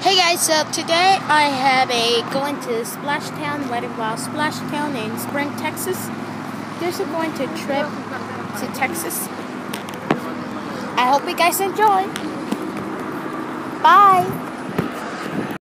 Hey guys, so today I have a going to Splashtown, Wet N Wild Splashtown in Spring, Texas. There's a going to trip to Texas. I hope you guys enjoy. Bye.